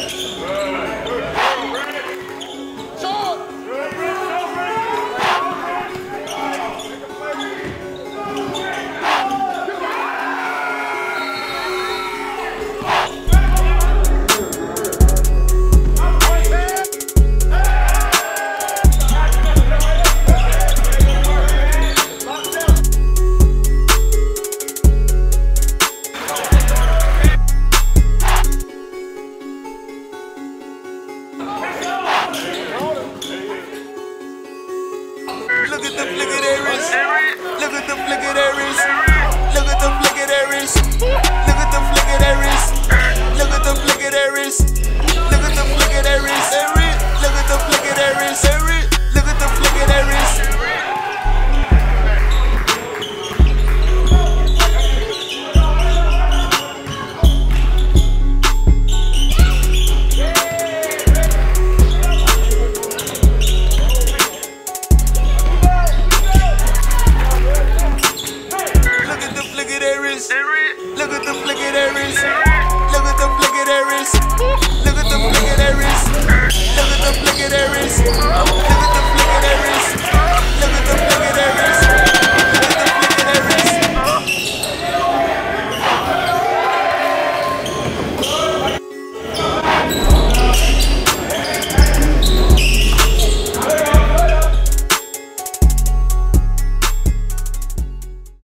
Yeah. them, look at their wrist. Look at them, look at their. Look at them, flick at their wrist. Look at them, flick at their wrist.